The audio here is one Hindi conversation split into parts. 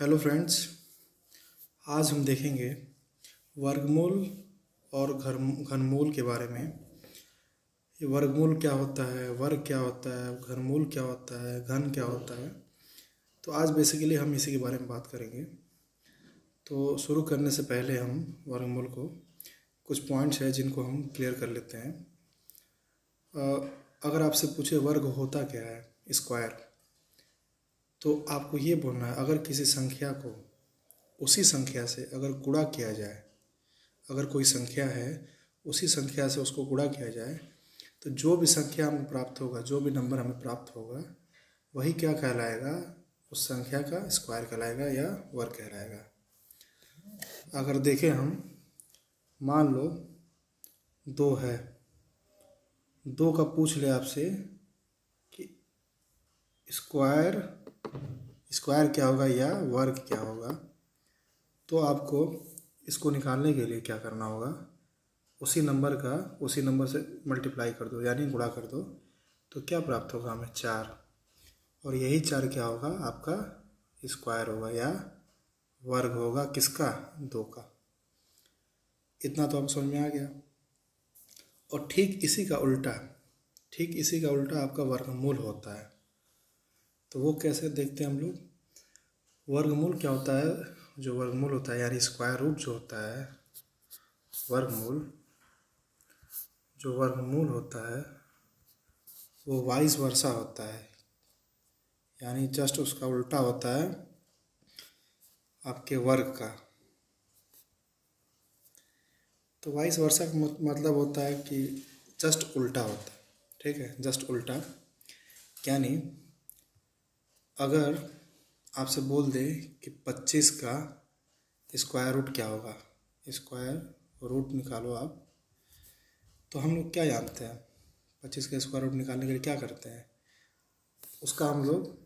हेलो फ्रेंड्स आज हम देखेंगे वर्गमूल और घर, घनमूल के बारे में। ये वर्गमूल क्या होता है वर्ग क्या होता है, घनमूल क्या होता है, घन क्या होता है? तो आज बेसिकली हम इसी के बारे में बात करेंगे। तो शुरू करने से पहले हम वर्गमूल को कुछ पॉइंट्स हैं जिनको हम क्लियर कर लेते हैं। अगर आपसे पूछे वर्ग होता क्या है स्क्वायर तो आपको ये बोलना है, अगर किसी संख्या को, उसी संख्या से अगर गुणा किया जाए, अगर कोई संख्या है, उसी संख्या से उसको गुणा किया जाए तो जो भी संख्या हमें प्राप्त होगा, जो भी नंबर हमें प्राप्त होगा, वही क्या कहलाएगा? उस संख्या का स्क्वायर कहलाएगा या वर्ग कहलाएगा। अगर देखें हम, मान लो, दो है, दो का पूछ ले आपसे कि स्क्वायर स्क्वायर क्या होगा या वर्ग क्या होगा? तो आपको इसको निकालने के लिए क्या करना होगा? उसी नंबर का, उसी नंबर से मल्टीप्लाई कर दो, यानी गुणा कर दो। तो क्या प्राप्त होगा हमें? चार। और यही चार क्या होगा? आपका स्क्वायर होगा या वर्ग होगा किसका? दो का। इतना तो हम समझ में आ गया। और ठीक इसी का उल्टा, ठीक इसी का उल्टा आपका वर्गमूल होता है। तो वो कैसे देखते हैं हम लोग? वर्गमूल क्या होता है? जो वर्गमूल होता है, यानी स्क्वायर रूट जो होता है, वर्गमूल, जो वर्गमूल होता है, वो वाइस वर्षा होता है। यानी जस्ट उसका उल्टा होता है आपके वर्ग का। तो वाइस वर्षा का मतलब होता है कि जस्ट उल्टा होता है, ठीक है? जस्ट उल्टा। यानी अगर आपसे बोल दे कि पच्चीस का स्क्वायर रूट क्या होगा? स्क्वायर रूट निकालो आप। तो हम लोग क्या जानते हैं? पच्चीस का स्क्वायर रूट निकालने के लिए क्या करते हैं? उसका हम लोग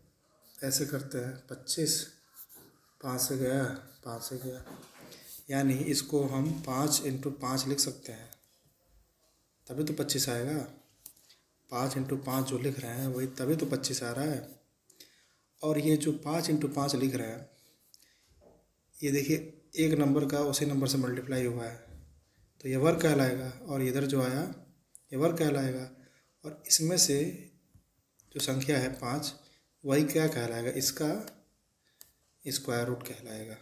ऐसे करते हैं। पच्चीस पाँच से गया, पाँच से गया। यानी इसको हम पाँच इंटू पाँच लिख सकते हैं। तभी तो पच्चीस आएगा। पाँच इंटू पाँच जो लिख रहे हैं, वही तभी तो पच्चीस आ रहा है। और ये जो पाँच इंटू पाँच लिख रहे हैं, ये देखिए, एक नंबर का उसी नंबर से मल्टीप्लाई हुआ है। तो ये वर्ग कहलाएगा और इधर जो आया, ये वर्ग कहलाएगा और इसमें से जो संख्या है पाँच, वही क्या कहलाएगा? इसका स्क्वायर रूट कहलाएगा।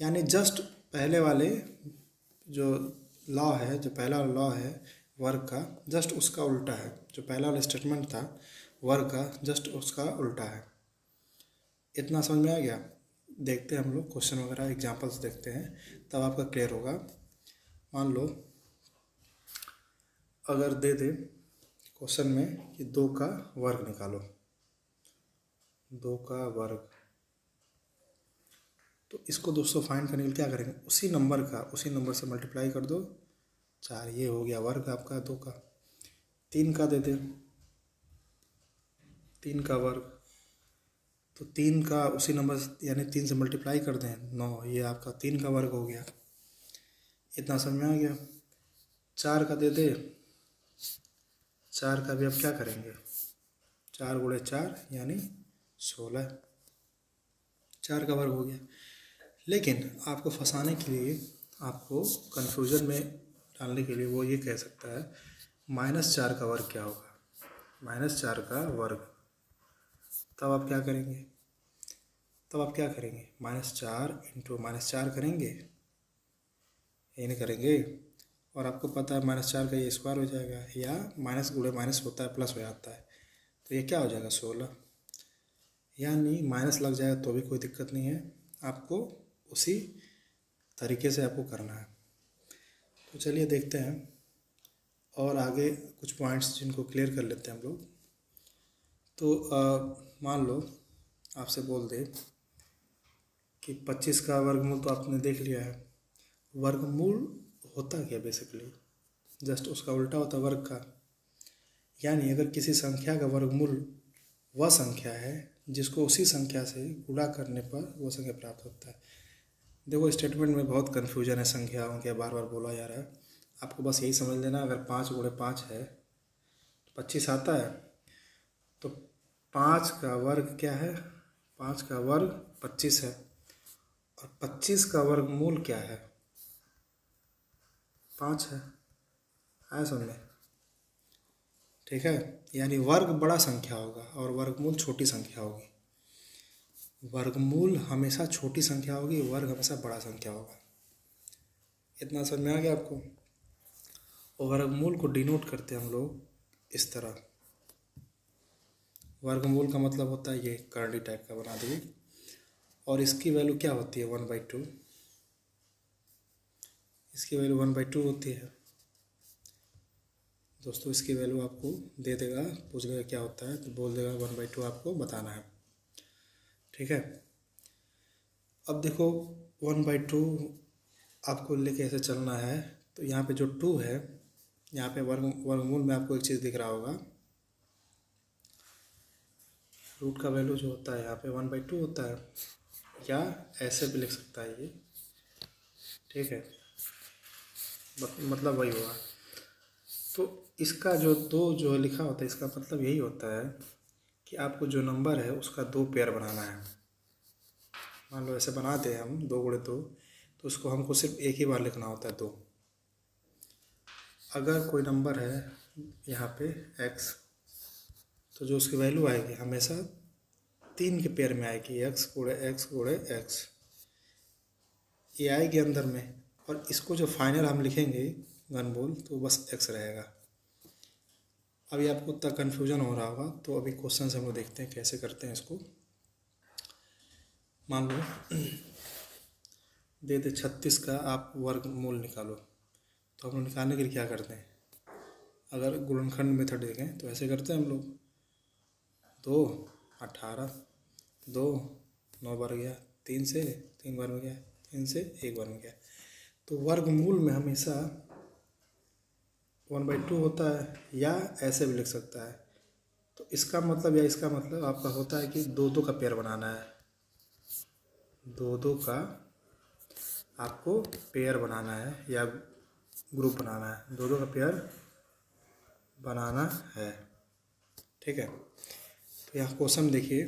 यानी जस्ट पहले वाले जो लॉ है, जो पहला लॉ है, वर्ग का जस्ट उसका उल्टा है। जो पहला वाला स्टेटमेंट था वर्ग का, जस्ट उसका उल्टा है। इतना समझ में आ गया? देखते हैं हम लोग क्वेश्चन वगैरह एग्जांपल्स देखते हैं, तब आपका क्लियर होगा। मान लो, अगर दे दे क्वेश्चन में कि दो का वर्ग निकालो। दो का वर्ग। तो इसको दोस्तों फाइंड करने के लिए क्या करेंगे? उसी नंबर का, उसी नंबर से मल्टीप्लाई कर दो। चार, ये हो गया वर्ग आपका दो का। तीन का दे दे। तीन का वर्ग तो तीन का उसी नंबर यानी तीन से मल्टीप्लाई कर दें, नौ, ये आपका तीन का वर्ग हो गया। इतना समझ में आ गया? चार का दे दे। चार का भी अब क्या करेंगे? चार गुड़े चार यानी सोलह। चार का वर्ग हो गया। लेकिन आपको फंसाने के लिए, आपको कन्फ्यूज़न में डालने के लिए वो ये कह सकता है, माइनस चार का वर्ग क्या होगा? माइनस चार का वर्ग। तब आप क्या करेंगे? तब आप क्या करेंगे? माइनस चार इंटू माइनस चार करेंगे? नहीं करेंगे। और आपको पता है माइनस चार का ये स्क्वायर हो जाएगा, या माइनस गुड़े माइनस होता है प्लस हो जाता है। तो ये क्या हो जाएगा? सोलह। यानी माइनस लग जाएगा तो भी कोई दिक्कत नहीं है। आपको उसी तरीके से आपको करना है। तो चलिए देखते हैं। और आगे कुछ पॉइंट्स जिनको क्लियर कर लेते हैं हम लोग। तो मान लो, आपसे बोल दे कि पच्चीस का वर्गमूल तो आपने देख लिया है। वर्गमूल होता क्या बेसिकली जस्ट उसका उल्टा होता वर्ग का। यानी अगर किसी संख्या का वर्गमूल वह संख्या है, जिसको उसी संख्या से गुणा करने पर वह संख्या प्राप्त होता है। देखो स्टेटमेंट में बहुत कन्फ्यूज़न है संख्याओं के बार बार बोला जा रहा है। आपको बस यही समझ लेना, अगर पाँच गुणे पाँच है तो पच्चीस आता है। पाँच का वर्ग क्या है? पाँच का वर्ग पच्चीस है। और पच्चीस का वर्गमूल क्या है? पाँच है। आया समझ ठीक है? यानी वर्ग बड़ा संख्या होगा और वर्गमूल छोटी संख्या होगी। वर्गमूल हमेशा छोटी संख्या होगी, वर्ग हमेशा बड़ा संख्या होगा। इतना समझ में आ गया आपको? और वर्गमूल को डिनोट करते हैं हम लोग इस तरह। वर्गमूल का मतलब होता है ये कर्ली टाइप का बना दिए और इसकी वैल्यू क्या होती है? वन बाई टू इसकी वैल्यू वन बाई टू होती है। दोस्तों, इसकी वैल्यू आपको दे देगा पूछ देगा क्या होता है तो बोल देगा वन बाई टू आपको बताना है। ठीक है? अब देखो वन बाई टू आपको लेके ऐसे चलना है तो यहाँ पे जो टू है, यहाँ पे वर्ग, वर्गमूल में आपको एक चीज़ दिख रहा होगा। रूट का वैल्यू जो होता है, यहाँ पे वन बाई टू होता है, या ऐसे भी लिख सकता है ये। ठीक है? मतलब वही होगा तो इसका जो दो जो लिखा होता है, इसका मतलब यही होता है कि आपको जो नंबर है, उसका दो पेयर बनाना है। मान लो ऐसे बनाते हैं हम, दो गुड़े दो तो उसको हमको सिर्फ़ एक ही बार लिखना होता है दो। अगर कोई नंबर है यहाँ पे एक्स तो जो उसकी वैल्यू आएगी हमेशा तीन के पेयर में आएगी एक्स गुड़े एक्स गुड़े एक्स ये आएगी अंदर में और इसको जो फाइनल हम लिखेंगे घन बोल तो बस एक्स रहेगा। अभी आपको उतना कन्फ्यूज़न हो रहा होगा तो अभी क्वेश्चन से हम लोग देखते हैं कैसे करते हैं इसको। मान लो, दे दे छत्तीस का आप वर्ग मूल निकालो। तो हम लोग निकालने के लिए क्या करते हैं? अगर गुणनखंड मेथड देखें तो ऐसे करते हैं हम लोग। दो, अठारह, दो, नौ बार गया, तीन से तीन बार में गया, तीन से एक बार में गया। तो वर्गमूल में हमेशा वन बाई टू होता है या ऐसे भी लिख सकता है। तो इसका मतलब या इसका मतलब आपका होता है कि दो दो का पेयर बनाना है। दो दो का आपको पेयर बनाना है या ग्रुप बनाना है। दो दो का पेयर बनाना है। ठीक है? तो यहाँ क्वेश्चन देखिए,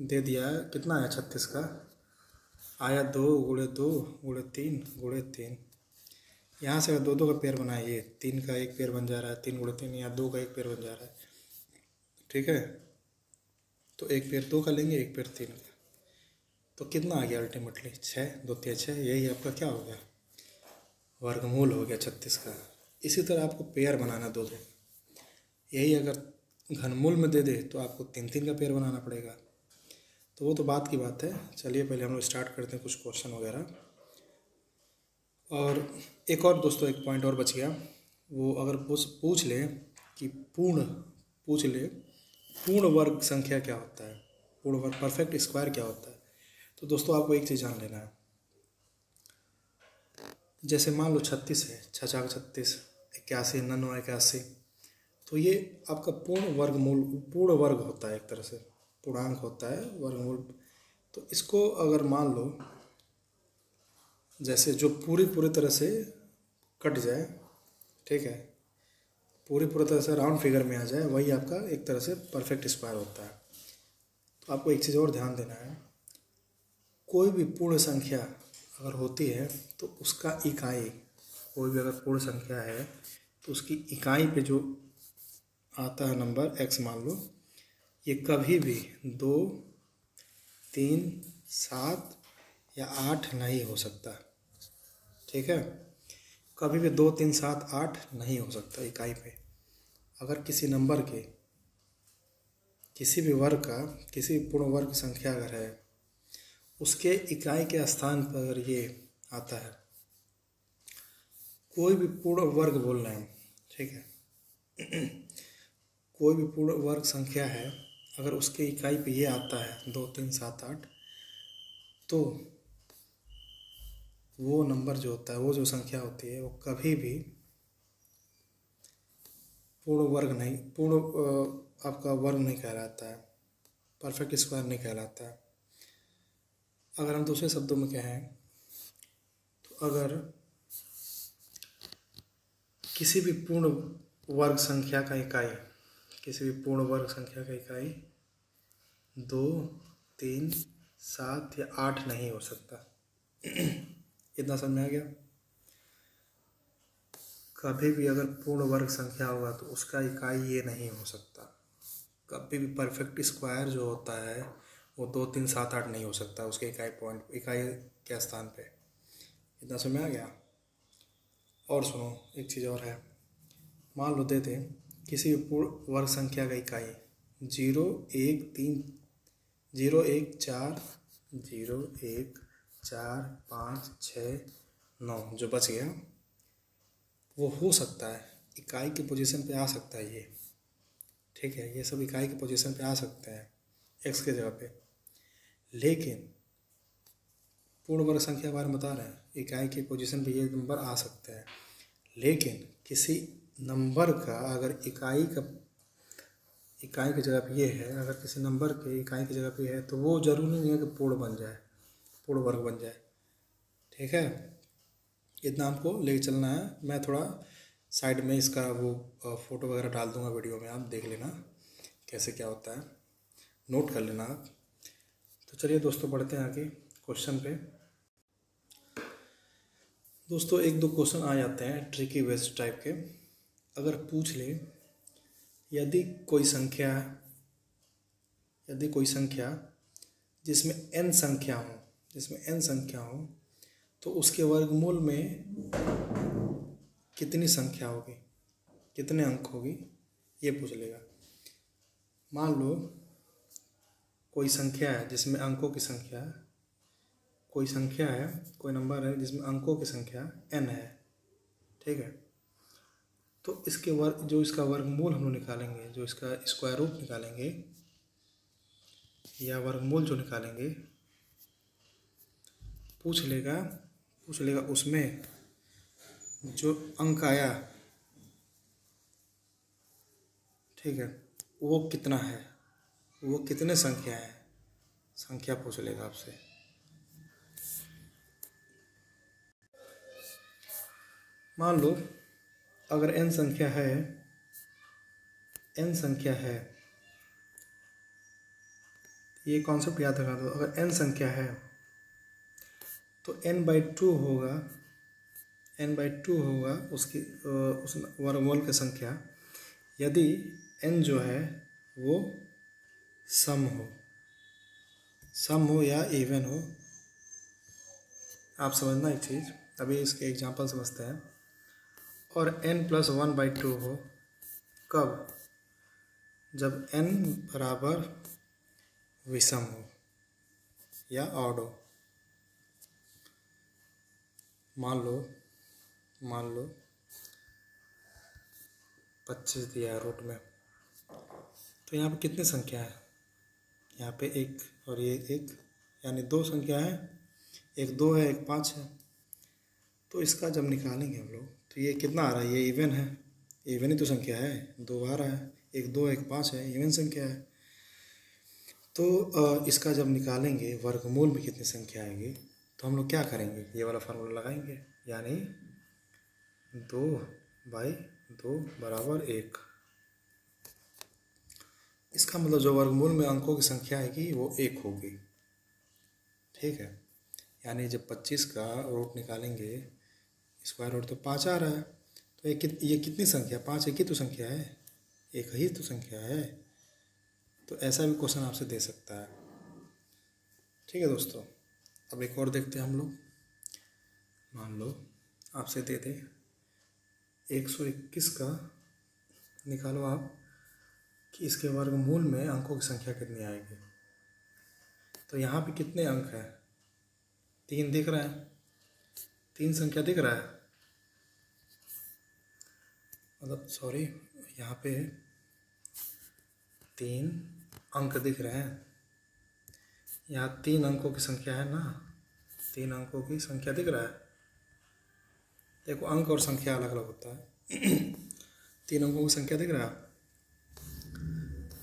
दे दिया है। कितना आया छत्तीस का? आया दो गुड़े दो गुड़े तीन गुड़े तीन। यहाँ से दो दो का पेयर बनाइए। तीन का एक पेयर बन जा रहा है, तीन गुड़े तीन, या दो का एक पेयर बन जा रहा है। ठीक है? तो एक पेयर दो का लेंगे, एक पेयर तीन का। तो कितना आ गया अल्टीमेटली छः, दो तीन, छः। यही आपका क्या हो गया? वर्गमूल हो गया छत्तीस का। इसी तरह आपको पेयर बनाना दो दो यही अगर घनमूल में दे दे तो आपको तीन तीन का पेयर बनाना पड़ेगा। तो वो तो बात की बात है। चलिए पहले हम लोग स्टार्ट करते हैं कुछ क्वेश्चन वगैरह। और एक और दोस्तों, एक पॉइंट और बच गया। वो अगर पूछ पूछ ले कि पूर्ण, पूछ ले, पूर्ण वर्ग संख्या क्या होता है? पूर्ण वर्ग परफेक्ट स्क्वायर क्या होता है? तो दोस्तों, आपको एक चीज़ जान लेना है। जैसे मान लो छत्तीस है छः चार छत्तीस, इक्यासी नौ इक्यासी तो ये आपका पूर्ण वर्गमूल, पूर्ण वर्ग होता है एक तरह से, पूर्णांक होता है वर्गमूल। तो इसको अगर मान लो, जैसे जो पूरी पूरी तरह से कट जाए, ठीक है, पूरी पूरी तरह से राउंड फिगर में आ जाए, वही आपका एक तरह से परफेक्ट स्क्वायर होता है। तो आपको एक चीज़ और ध्यान देना है, कोई भी पूर्ण संख्या अगर होती है तो उसका इकाई, कोई भी अगर पूर्ण संख्या है तो उसकी इकाई पे जो आता है नंबर एक्स मान लो। ये कभी भी दो, तीन, सात या आठ नहीं हो सकता। ठीक है? कभी भी दो, तीन, सात, आठ नहीं हो सकता इकाई पे। अगर किसी नंबर के, किसी भी वर्ग का, किसी भी पूर्ण वर्ग संख्या अगर है, उसके इकाई के स्थान पर अगर ये आता है। कोई भी पूर्ण वर्ग बोल रहे हैं। ठीक है? कोई भी पूर्ण वर्ग संख्या है, अगर उसके इकाई पे ये आता है, दो, तीन, सात, आठ तो वो नंबर जो होता है, वो जो संख्या होती है, वो कभी भी पूर्ण वर्ग नहीं, पूर्ण आपका वर्ग नहीं कहलाता है, परफेक्ट स्क्वायर नहीं कहलाता है। अगर हम दूसरे शब्दों में कहें तो अगर किसी भी पूर्ण वर्ग संख्या का इकाई किसी भी पूर्ण वर्ग संख्या का इकाई दो, तीन, सात या आठ नहीं हो सकता। इतना समझ आ गया? कभी भी अगर पूर्ण वर्ग संख्या होगा तो उसका इकाई ये नहीं हो सकता। कभी भी परफेक्ट स्क्वायर जो होता है, वो दो, तीन, सात, आठ नहीं हो सकता उसके इकाई पॉइंट इकाई के स्थान पे। इतना समय आ गया? और सुनो, एक चीज़ और है। मान लो देते किसी भी पूर्ण वर्ग संख्या का इकाई। ज़ीरो, एक, तीन, ज़ीरो, एक, चार, ज़ीरो, एक, चार, पाँच छ नौ, जो बच गया, वो हो सकता है। इकाई की पोजीशन पे आ सकता है ये। ठीक है, ये सब इकाई की पोजीशन पे आ सकते हैं एक्स के जगह पे। लेकिन, पूर्ण वर्ग संख्या बारे में बता रहे हैं, इकाई की पोजीशन पे ये नंबर आ सकते हैं। लेकिन, किसी नंबर का अगर इकाई का, इकाई की जगह पे ये है, अगर किसी नंबर के, इकाई की जगह पे है तो वो ज़रूरी नहीं है कि पूर्ण बन जाए, पूर्ण वर्ग बन जाए। ठीक है? इतना आपको ले चलना है। मैं थोड़ा साइड में इसका वो फ़ोटो वगैरह डाल दूँगा वीडियो में, आप देख लेना कैसे क्या होता है। नोट कर लेना आप। तो चलिए दोस्तों, बढ़ते हैं आगे क्वेश्चन पे। दोस्तों, एक दो क्वेश्चन आ जाते हैं, ट्रिकी वेस्ट टाइप के। अगर पूछ ले, यदि कोई संख्या, यदि कोई संख्या जिसमें एन संख्या हो, जिसमें एन संख्या हो तो उसके वर्गमूल में कितनी संख्या होगी? कितने अंक होगी? ये पूछ लेगा। मान लो कोई संख्या है जिसमें अंकों की संख्या, कोई संख्या है, कोई नंबर है जिसमें अंकों की संख्या एन है, ठीक है? तो इसके वर्ग जो इसका वर्गमूल हम लोग निकालेंगे, जो इसका स्क्वायर रूट निकालेंगे, या वर्गमूल जो निकालेंगे, पूछ लेगा पूछ लेगा उसमें जो अंक आया, ठीक है, वो कितना है, वो कितने संख्या है, संख्या पूछ लेगा आपसे। मान लो अगर n संख्या है, n संख्या है, ये कॉन्सेप्ट याद रखा दो। अगर n संख्या है तो n बाई टू होगा, n बाई टू होगा उसकी उस वर्गमूल की संख्या। यदि n जो है, वो सम हो सम हो या इवन हो, आप समझना एक चीज़। अभी इसके एग्जांपल समझते हैं। और n plus one by two हो, कब? जब n बराबर विषम हो या ऑड हो। मान लो मान लो, पच्चीस दिया है रूट में। तो यहाँ पे कितनी संख्या है? यहाँ पे एक और ये एक, यानी दो संख्या है। एक दो है, एक पाँच है। तो इसका जब निकालेंगे हम लोग तो ये कितना आ रहा है? ये इवन है। इवन ही तो संख्या है। दो आ रहा है। एक दो, एक पाँच है। इवन संख्या है। तो इसका जब निकालेंगे, वर्गमूल में कितनी संख्या आएगी तो हम लोग क्या करेंगे? ये वाला फार्मूला लगाएँगे। यानी दो बाई दो बराबर एक। इसका मतलब जो वर्गमूल में अंकों की संख्या आएगी, वो एक होगी। ठीक है? यानी जब पच्चीस का रूट निकालेंगे स्क्वायर रूट तो पाँच आ रहा है। तो ये कित, ये कितनी संख्या? पाँच एक ही तो संख्या है। एक ही तो संख्या है। तो ऐसा भी क्वेश्चन आपसे दे सकता है। ठीक है दोस्तों, अब एक और देखते हैं हम लोग। मान लो, आपसे दे दे। एक सौ इक्कीस का निकालो आप, कि इसके वर्गमूल में अंकों की संख्या कितनी आएगी। तो यहाँ पे कितने अंक हैं? तीन दिख रहा है। तीन संख्या दिख रहा है। मतलब सॉरी यहाँ पे तीन अंक दिख रहे हैं। यहाँ तीन अंकों की संख्या है ना? तीन अंकों की संख्या दिख रहा है। देखो, अंक और संख्या अलग अलग होता है। तीन अंकों की संख्या दिख रहा है।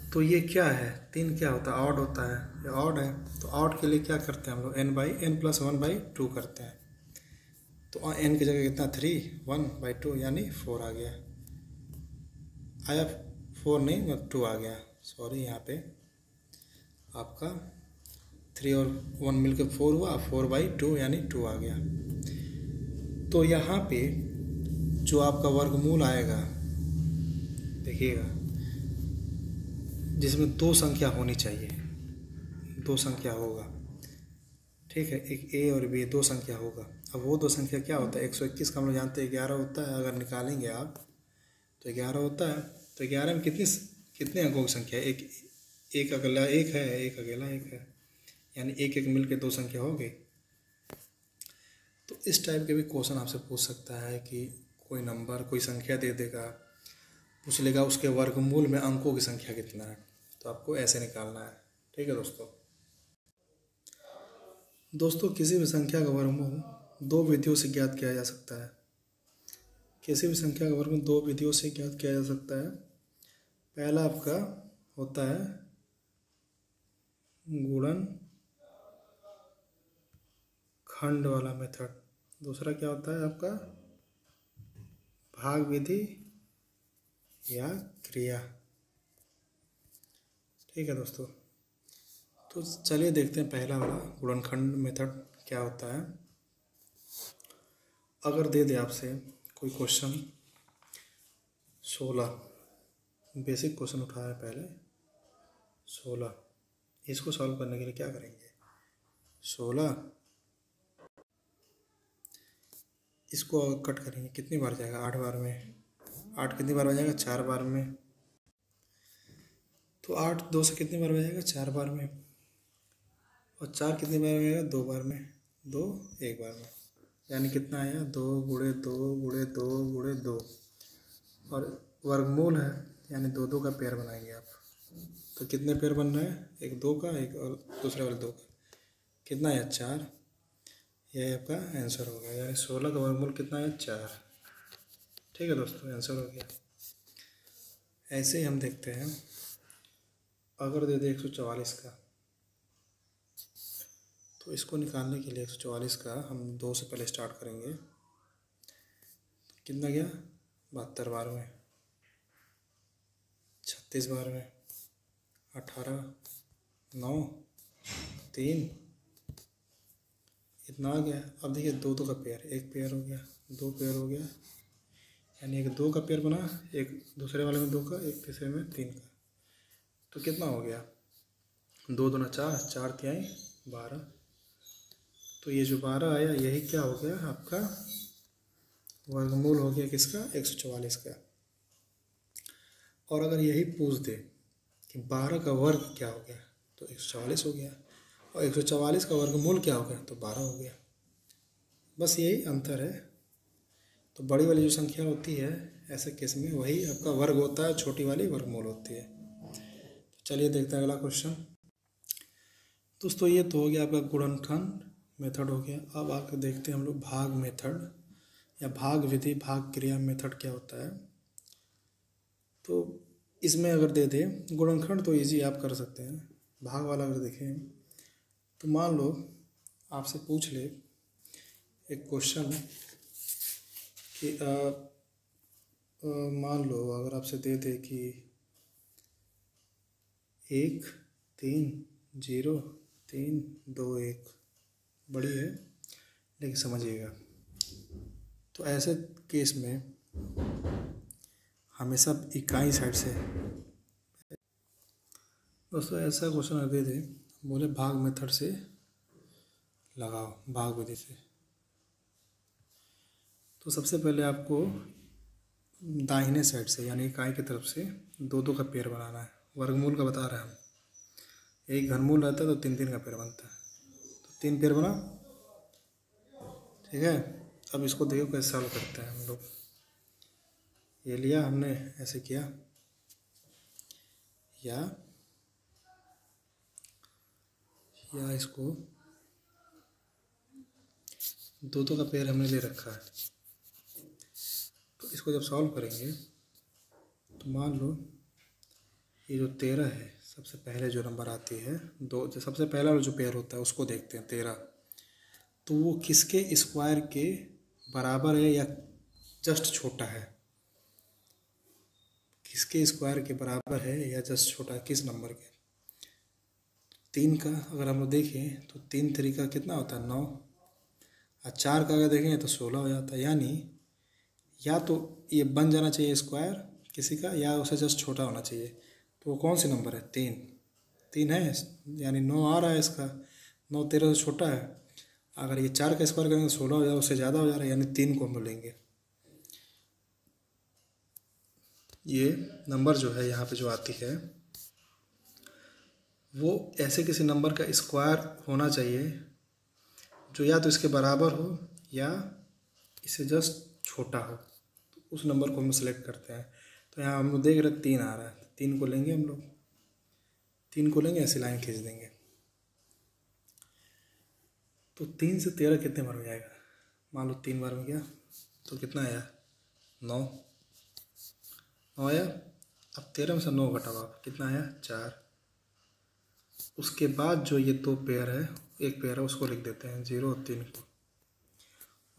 तो ये क्या है? तीन क्या होता है? ऑड होता है। ये ऑड है। तो ऑड के लिए क्या करते हैं हम लोग? N by N plus one by two करते हैं। तो एन की जगह कितना? थ्री वन बाई टू यानी फोर आ गया। आया फोर नहीं मतलब टू आ गया। सॉरी यहाँ पे आपका थ्री और वन मिल के फोर हुआ फोर बाई टू यानी टू आ गया। तो यहाँ पे जो आपका वर्गमूल आएगा, देखिएगा, जिसमें दो संख्या होनी चाहिए, दो संख्या होगा, ठीक है, एक ए और बी दो संख्या होगा। अब वो दो संख्या क्या होता है? एक सौ इक्कीस का हम लोग जानते हैं ग्यारह होता है, अगर निकालेंगे आप तो ग्यारह होता है। तो ग्यारह में कितनी कितने अंकों की संख्या है? एक एक अकेला एक है, एक अकेला एक है। यानी एक एक मिल के दो संख्या हो गई। तो इस टाइप के भी क्वेश्चन आपसे पूछ सकता है कि कोई नंबर कोई संख्या दे देगा, पूछ लेगा उसके वर्गमूल में अंकों की संख्या कितना है? तो आपको ऐसे निकालना है। ठीक है दोस्तों? दोस्तों, किसी भी संख्या का वर्गमूल दो विधियों से ज्ञात किया जा सकता है। किसी भी संख्या का वर्गमूल दो विधियों से ज्ञात किया जा सकता है। पहला आपका होता है गुणन खंड वाला मेथड। दूसरा क्या होता है आपका? भाग विधि या क्रिया। ठीक है दोस्तों। तो चलिए देखते हैं पहला वाला गुणनखंड मेथड क्या होता है। अगर दे दे आपसे कोई क्वेश्चन सोलह। बेसिक क्वेश्चन उठा उठाया पहले। सोलह। इसको सॉल्व करने के लिए क्या करेंगे? सोलह। इसको कट करेंगे। कितनी बार जाएगा? आठ बार में। आठ कितनी बार हो जाएगा चार बार में। तो आठ दो से कितनी बार हो जाएगा चार बार में। और चार कितनी बार हो जाएगा दो बार में। दो एक बार में। यानी कितना आया? दो गुड़े दो गुड़े दो गुड़े दो। और वर्गमूल है, यानी दो दो का पेयर बनाएँगे आप। तो कितने पेयर बन रहे हैं? एक दो का, एक और दूसरे वाले दो का। कितना है चार। यह आपका आंसर हो गया। यानी सोलह का वर्गमूल कितना है? चार। ठीक है दोस्तों आंसर हो गया। ऐसे ही हम देखते हैं। अगर दे दे एक सौ चवालीस का। तो इसको निकालने के लिए एक सौ का हम दो से पहले स्टार्ट करेंगे। कितना गया? बहत्तर बार में। छत्तीस बार में। अठारह, नौ, तीन। इतना आ गया। अब देखिए दो दो का पेयर एक पेयर हो गया, दो पेयर हो गया। यानी एक दो का पेयर बना, एक दूसरे वाले में दो का, एक तीसरे में तीन का। तो कितना हो गया? दो दो ना चार चार तिहाई, बारह। तो ये जो बारह आया, यही क्या हो गया आपका? वर्गमूल हो गया किसका? एक सौ चवालीस का। और अगर यही पूछ दे कि बारह का वर्ग क्या हो गया तो एक सौ चवालीस हो गया। और एक सौ चवालीस का वर्गमूल क्या हो गया तो बारह हो गया। बस यही अंतर है। तो बड़ी वाली जो संख्या होती है, ऐसे केस में वही आपका वर्ग होता है, छोटी वाली वर्गमूल होती है। तो चलिए देखते हैं अगला क्वेश्चन दोस्तों, ये तो हो गया आपका गुणनखंड। मेथड हो गया। अब आकर देखते हैं हम लोग भाग मेथड या भाग विधि, भाग क्रिया मेथड क्या होता है। तो इसमें अगर दे दे, गुणनखंड तो इजी आप कर सकते हैं। भाग वाला अगर देखें तो मान लो आपसे पूछ ले एक क्वेश्चन कि मान लो अगर आपसे दे दे कि एक, तीन, ज़ीरो, तीन, दो, एक। बड़ी है, लेकिन समझिएगा। तो ऐसे केस में हमेशा इकाई साइड से दोस्तों, ऐसा क्वेश्चन दे दे बोले भाग मेथड से लगाओ, भाग विधि से। तो सबसे पहले आपको दाहिने साइड से, यानी इकाई की तरफ़ से दो दो का पेड़ बनाना है। वर्गमूल का बता रहे हैं हम। एक घनमूल रहता है तो तीन तीन का पेड़ बनता है। तीन पेड़ बना। ठीक है? अब इसको देखो कैसे सॉल्व करते हैं हम लोग। ये लिया हमने, ऐसे किया। या। या इसको। दो दो का पेयर हमने ले रखा है। तो इसको जब सॉल्व करेंगे तो मान लो ये जो तेरह है सबसे पहले जो नंबर आती है, दो, जो सबसे पहला जो पेयर होता है, उसको देखते हैं, तेरह। तो वो किसके स्क्वायर के बराबर है या जस्ट छोटा है? किसके स्क्वायर के बराबर है या जस्ट छोटा है? किस नंबर के? तीन का अगर हम लोग देखें तो तीन थ्री का कितना होता है? नौ। और चार का अगर देखें तो सोलह हो जाता है। यानी, या तो ये बन जाना चाहिए स्क्वायर किसी का, या उसे जस्ट छोटा होना चाहिए। तो वो कौन सी नंबर है? तीन। तीन है? यानी नौ आ रहा है इसका। नौ तेरह से छोटा है। अगर ये चार का स्क्वायर करेंगे सोलह हो जाएगा उससे ज़्यादा हो जा रहा है, यानी तीन को हम लेंगे ये नंबर जो है, यहाँ पे जो आती है, वो ऐसे किसी नंबर का स्क्वायर होना चाहिए, जो या तो इसके बराबर हो या इससे जस्ट छोटा हो। तो उस नंबर को हम सेलेक्ट करते हैं। तो यहाँ हम लोग देख रहे तीन आ रहा है। तीन को लेंगे हम लोग। तीन को लेंगे, ऐसी लाइन खींच देंगे। तो तीन से तेरह कितने बार में जाएगा? मान लो तीन बार में गया तो कितना आया? नौ। नौ आया? अब तेरह में से नौ घटाओ आप। कितना आया? चार। उसके बाद जो ये दो पेयर है, एक पेयर है, उसको लिख देते हैं ज़ीरो और तीन को।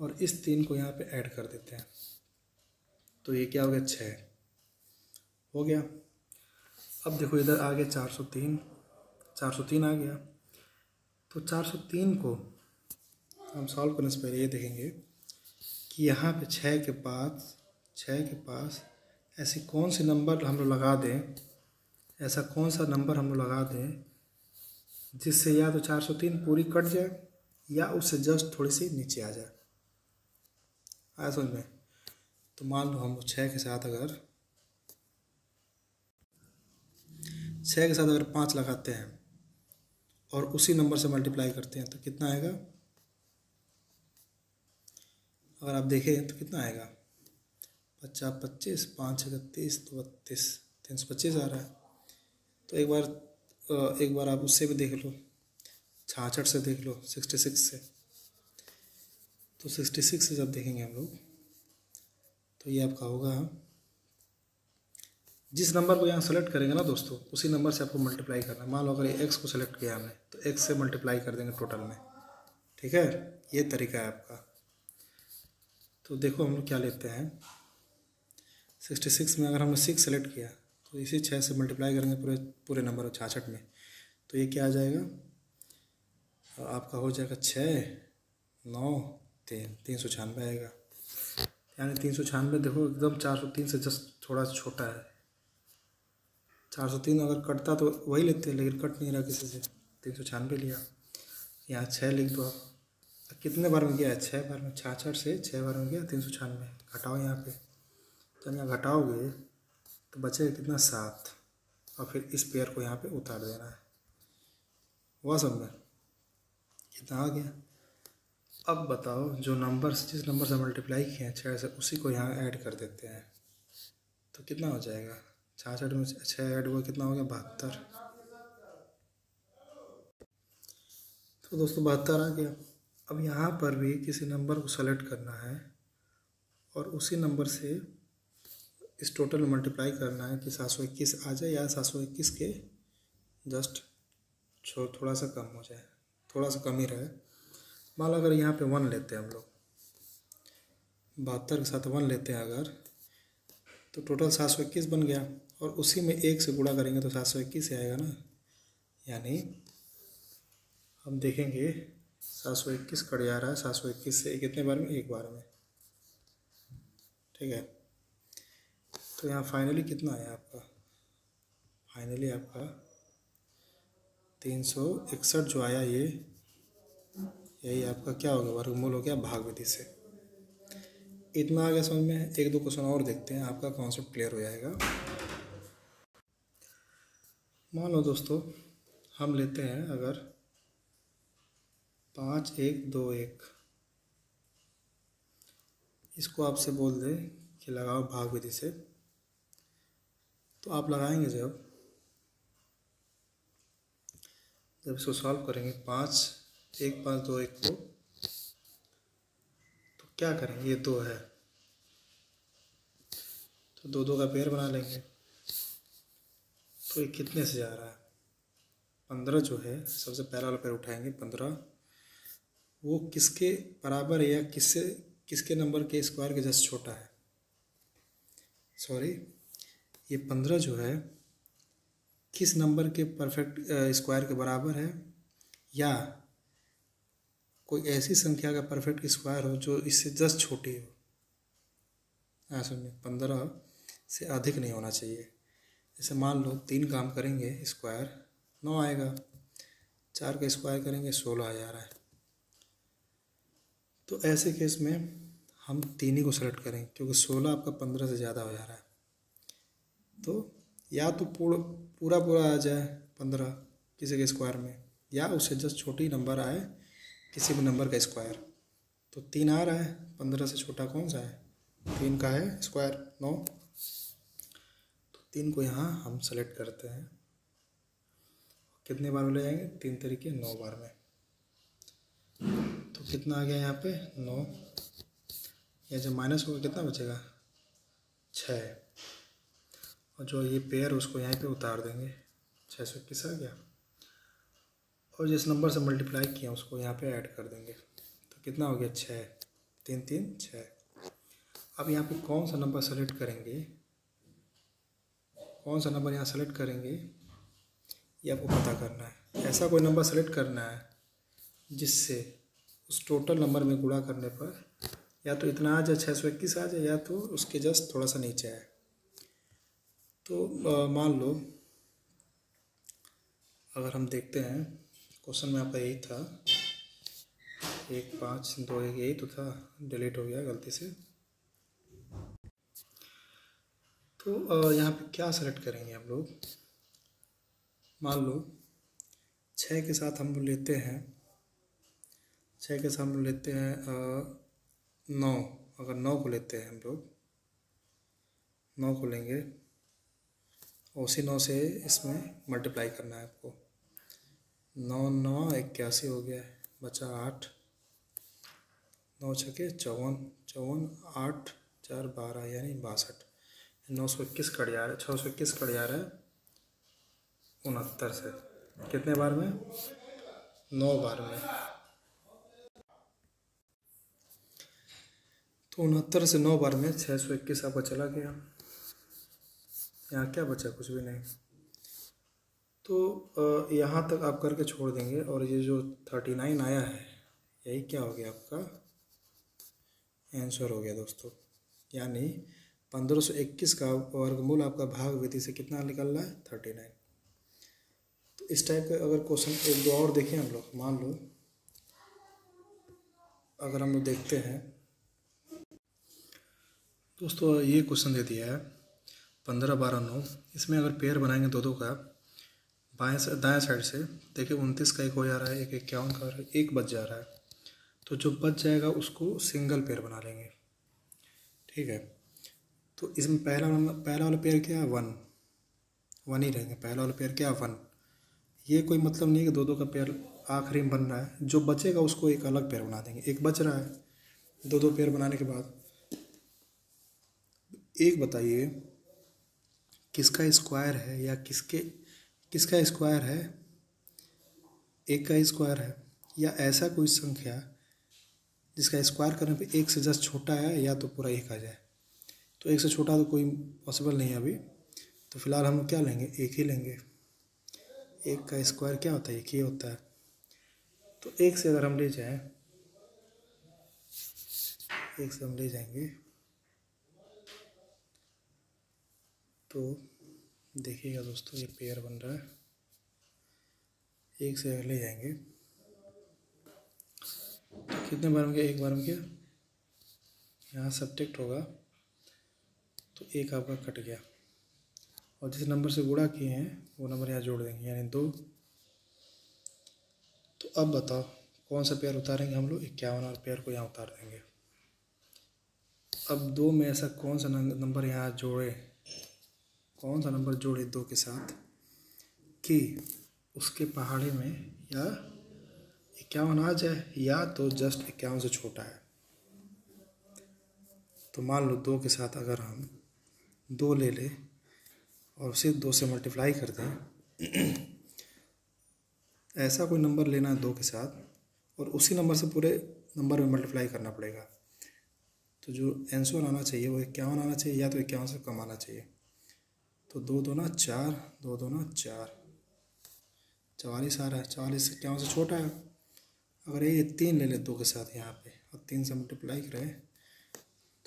और इस तीन को यहाँ पे ऐड कर देते हैं। तो ये क्या हो गया? छः। हो गया। अब देखो इधर आ गया चार सौ तीन, चार सौ तीन आ गया। तो चार सौ तीन को हम सॉल्व करने से पहले ये देखेंगे कि यहाँ पे छः के पास, छः के पास ऐसी कौन सी नंबर हम लोग लगा दें, ऐसा कौन सा नंबर हम लोग लगा दें जिससे या तो चार सौ तीन पूरी कट जाए या उससे जस्ट थोड़ी सी नीचे आ जाए। आया समझ में? तो मान लो हम छः के साथ अगर छः के साथ अगर पाँच लगाते हैं और उसी नंबर से मल्टीप्लाई करते हैं तो कितना आएगा? अगर आप देखें तो कितना आएगा? पचास पच्चीस, पाँच इकतीस तो बत्तीस, तीन सौ पच्चीस आ रहा है। तो एक बार एक बार आप उससे भी देख लो, छाछठ से देख लो, सिक्सटी सिक्स से। तो सिक्सटी सिक्स से जब देखेंगे हम लोग तो ये आपका होगा जिस नंबर को यहाँ सेलेक्ट करेंगे ना दोस्तों, उसी नंबर से आपको मल्टीप्लाई करना है। मान लो अगर एक्स को सेलेक्ट किया हमने तो एक्स से मल्टीप्लाई कर देंगे टोटल में। ठीक है? ये तरीका है आपका। तो देखो हम लोग क्या लेते हैं। सिक्सटी सिक्स में अगर हमने सिक्स सेलेक्ट किया तो इसी छः से मल्टीप्लाई करेंगे पूरे पूरे नंबर छाछठ में। तो ये क्या आ जाएगा? आपका हो जाएगा छः नौ, तीन तीन सौ छियानवे आएगा। यानी तीन सौ छियानवे देखो, एकदम चार सौ तीन से जस्ट थोड़ा छोटा है। चार सौ तीन अगर कटता तो वही लेते, लेकिन कट नहीं रहा किसी से। तीन सौ छियानवे लिया। यहाँ छः लिख दो आप। कितने बार में गया? है छः बार में छाछठ से छः बार में गया, तीन सौ छियानवे। घटाओ यहाँ पे। जब यहाँ घटाओगे तो बचेगा कितना? सात। और फिर इस पेयर को यहाँ पे उतार देना है। वह सब में? कितना आ गया? अब बताओ, जो नंबर जिस नंबर से मल्टीप्लाई किए हैं, छः से उसी को यहाँ ऐड कर देते हैं। तो कितना हो जाएगा? छाछठ में छः ऐड हुआ, कितना हो गया? बहत्तर। तो दोस्तों, बहत्तर आ गया। अब यहाँ पर भी किसी नंबर को सेलेक्ट करना है और उसी नंबर से इस टोटल में मल्टीप्लाई करना है कि सात सौ इक्कीस आ जाए या सात सौ इक्कीस के जस्ट छो थोड़ा सा कम हो जाए थोड़ा सा कम ही रहे। मान लो अगर यहाँ पे वन लेते हैं हम लोग, बहत्तर के साथ वन लेते हैं अगर तो टोटल सात सौ इक्कीस बन गया। और उसी में एक से गुणा करेंगे तो सात सौ इक्कीस ही आएगा ना। यानी हम देखेंगे सात सौ इक्कीस कट जा रहा है, सात सौ इक्कीस से कितने बार में, एक बार में। ठीक है? तो यहाँ फाइनली कितना आया आपका? फाइनली आपका तीन सौ इकसठ जो आया ये, यही आपका क्या होगा? वर्गमूल हो गया भाग विधि से। इतना आ गया समझ में? एक दो क्वेश्चन और देखते हैं, आपका कॉन्सेप्ट क्लियर हो जाएगा। मान लो दोस्तों, हम लेते हैं अगर पाँच एक दो एक। इसको आपसे बोल दें कि लगाओ भाग विधि से। तो आप लगाएँगे जब जब इसको सॉल्व करेंगे पाँच, एक पाँच दो एक को तो क्या करेंगे? ये दो है। तो दो दो का पेयर बना लेंगे। तो ये कितने से जा रहा है? पंद्रह जो है, सबसे पहला वाला पेयर उठाएँगे, पंद्रह। वो किसके बराबर है या किससे, किसके नंबर के स्क्वायर के जस्ट छोटा है? सॉरी, ये पंद्रह जो है, किस नंबर के परफेक्ट स्क्वायर के बराबर है? या कोई ऐसी संख्या का परफेक्ट स्क्वायर हो जो इससे जस्ट छोटी हो? हाँ समझे पंद्रह से अधिक नहीं होना चाहिए। जैसे मान लो तीन काम करेंगे स्क्वायर नौ आएगा, चार का स्क्वायर करेंगे, सोलह आ जा रहा है। तो ऐसे केस में हम तीन ही को सेलेक्ट करेंगे क्योंकि सोलह आपका पंद्रह से ज़्यादा हो जा रहा है। तो या तो पूरा पूरा पूरा आ जाए पंद्रह किसी के स्क्वायर में, या उससे जस्ट छोटी नंबर आए किसी भी नंबर का स्क्वायर तो तीन आ रहा है, पंद्रह से छोटा कौन सा है? तीन का है स्क्वायर नौ। तीन को यहाँ हम सेलेक्ट करते हैं। कितने बार में ले जाएँगे? तीन तरीके, नौ बार में। तो कितना आ गया यहाँ पे? नौ। या जब माइनस होगा कितना बचेगा? छः। और जो ये पेयर उसको यहाँ पे उतार देंगे। छः सौ इक्कीस आ गया। और जिस नंबर से मल्टीप्लाई किया, उसको यहाँ पे ऐड कर देंगे। तो कितना हो गया? छः। तीन तीन, छः। अब यहाँ पे कौन सा नंबर सेलेक्ट करेंगे? कौन सा नंबर यहाँ सेलेक्ट करेंगे, ये आपको पता करना है। ऐसा कोई नंबर सेलेक्ट करना है, जिससे उस टोटल नंबर में गुणा करने पर या तो इतना आ जाए छः सौ इक्कीस आ जाए, या तो उसके जस्ट थोड़ा सा नीचे आए। तो मान लो, अगर हम देखते हैं क्वेश्चन में आपका यही था, एक पाँच, दो, एक, यही तो था डिलीट हो गया गलती से। तो यहाँ पे क्या सेलेक्ट करेंगे आप लोग? मान लो छः के साथ हम लोग लेते हैं छः के साथ हम लोग लेते हैं नौ। अगर नौ को लेते हैं हम लोग, नौ को लेंगे उसी नौ से इसमें मल्टीप्लाई करना है आपको। नौ नौ, इक्यासी हो गया है, बचा आठ। नौ छके चौवन चौवन, आठ, चार, बारह, यानी बासठ। नौ सौ इक्कीस कट जा रहा है छः सौ इक्कीस कट जा रहा है, उनहत्तर से। कितने बार में? नौ बार में। तो उनहत्तर से नौ बार में छः सौ इक्कीस आपका चला गया। यहाँ क्या बचा? कुछ भी नहीं। तो यहाँ तक आप करके छोड़ देंगे और ये जो थर्टी नाइन आया है, यही क्या हो गया आपका? आंसर हो गया दोस्तों। यानी पंद्रह सौ इक्कीस का वर्गमूल आपका भाग विधि से कितना निकल रहा है? Thirty nine. तो इस टाइप के अगर क्वेश्चन एक दो और देखें हम लोग, मान लो। अगर हम लोग देखते हैं। दोस्तों, ये क्वेश्चन दे दिया है, पंद्रह बारह नौ। इसमें अगर पेयर बनाएँगे दो दो का, बाएँ से, दाएँ साइड से, देखिए उनतीस का एक हो जा रहा है, एक इक्यावन का एक बच जा रहा है। तो जो बच जाएगा उसको सिंगल पेयर बना लेंगे। ठीक है? तो इसमें पहला पहला वाला पेयर क्या है? वन वन ही रहेंगे पहला वाला पेयर क्या है? वन ये कोई मतलब नहीं है कि दो दो का पेयर आखिरी में बन रहा है। जो बचेगा उसको एक अलग पेयर बना देंगे। एक बच रहा है। दो दो पेयर बनाने के बाद। एक बताइए, किसका स्क्वायर है या किसके, किसका स्क्वायर है? एक का स्क्वायर है। या ऐसा कोई संख्या जिसका स्क्वायर करने पे एक से जस्ट छोटा है या तो पूरा एक आ जाए? तो एक से छोटा तो कोई पॉसिबल नहीं है अभी। तो फ़िलहाल हम क्या लेंगे? एक ही लेंगे। एक का स्क्वायर क्या होता है? एक ही होता है। तो एक से अगर हम ले जाएँ, एक से हम ले जाएँगे तो देखिएगा दोस्तों, ये पेयर बन रहा है। एक से ले जाएँगे तो कितने बार में गया एक बार में गया यहाँ सब्जेक्ट होगा। तो एक आपका कट गया। और जिस नंबर से गुणा किए हैं, वो नंबर यहाँ जोड़ देंगे, यानी दो। तो अब बताओ, कौन सा पेयर उतारेंगे हम लोग? इक्यावन, और पेयर को यहाँ उतार देंगे। अब दो में ऐसा कौन सा नंबर यहाँ जोड़े? कौन सा नंबर जोड़े दो के साथ? कि उसके पहाड़े में या इक्यावन आ जाए, या तो जस्ट इक्यावन से छोटा है। तो मान लो दो के साथ अगर हम दो ले लें और उसे दो से मल्टीप्लाई कर दें। ऐसा कोई नंबर लेना है दो के साथ और उसी नंबर से पूरे नंबर में मल्टीप्लाई करना पड़ेगा। तो जो आंसर आना चाहिए, वो इक्यावन आना चाहिए या तो इक्यावन से कम आना चाहिए। तो तो दो दो ना चार, दो दो ना चार। चवालीस आ रहा है चवालीस इक्यावन से छोटा है। अगर ये तीन ले ले दो के साथ यहाँ पे, और तीन से मल्टीप्लाई करें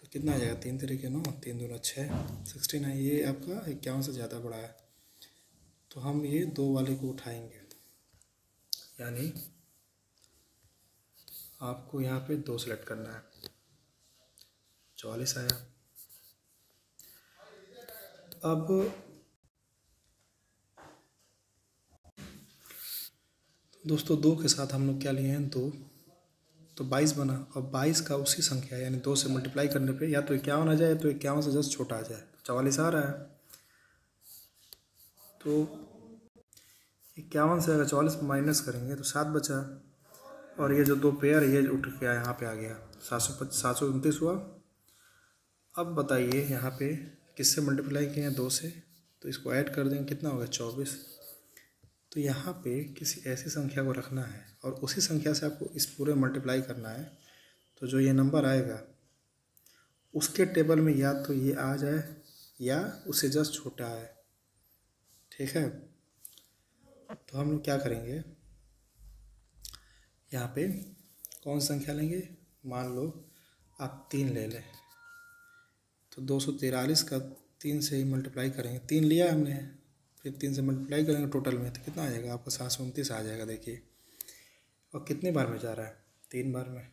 तो कितना आ जाएगा? तीन तरीके नौ? तीन दो छः। सिक्सटीन है, ये आपका इक्यावन से ज़्यादा बड़ा है। तो हम ये दो वाले को उठाएँगे। यानी आपको यहाँ पे दो सेलेक्ट करना है। चौवालीस आया। अब दोस्तों, दो के साथ हम लोग क्या लिए हैं? दो। तो बाईस बना और बाईस का उसी संख्या यानी दो से मल्टीप्लाई करने पे या तो इक्यावन आ जाए तो इक्यावन से जस्ट छोटा आ जाए तो चवालीस आ रहा है। तो इक्यावन से अगर चवालीस माइनस करेंगे तो सात बचा और ये जो दो पेयर ये उठ गया यहाँ पे आ गया, सात सौ सात सौ उनतीस हुआ। अब बताइए यहाँ पे किससे मल्टीप्लाई किए हैं दो से? तो इसको ऐड कर देंगे कितना होगा? चौबीस। तो यहाँ पे किसी ऐसी संख्या को रखना है और उसी संख्या से आपको इस पूरे मल्टीप्लाई करना है तो जो ये नंबर आएगा, उसके टेबल में या तो ये आ जाए या उससे जस्ट छोटा है। ठीक है? तो हम लोग क्या करेंगे? यहाँ पे कौन संख्या लेंगे? मान लो आप तीन ले लें। तो दो सौ तिरालीस का तीन से ही मल्टीप्लाई करेंगे। तीन लिया हमने, फिर तीन से मल्टीप्लाई करेंगे टोटल में तो कितना आ जाएगा? आपका सात सौ उनतीस आ जाएगा, देखिए। और कितने बार में जा रहा है? तीन बार में।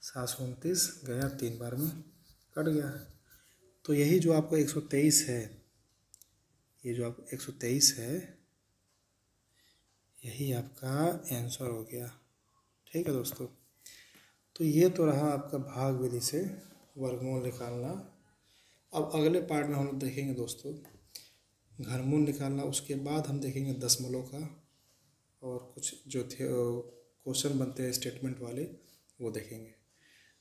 सात सौ उनतीस, गया तीन बार में। कट गया। तो यही जो आपका एक सौ तेईस है, ये जो आप एक सौ तेईस है, यही आपका आंसर हो गया। ठीक है दोस्तों? तो ये तो रहा आपका भाग विधि से वर्गमूल निकालना। अब अगले पार्ट में हम देखेंगे दोस्तों, घरमूल निकालना, उसके बाद हम देखेंगे दशमलव का। और कुछ जो थे क्वेश्चन बनते हैं स्टेटमेंट वाले, वो देखेंगे।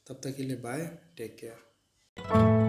तब तक के लिए बाय टेक केयर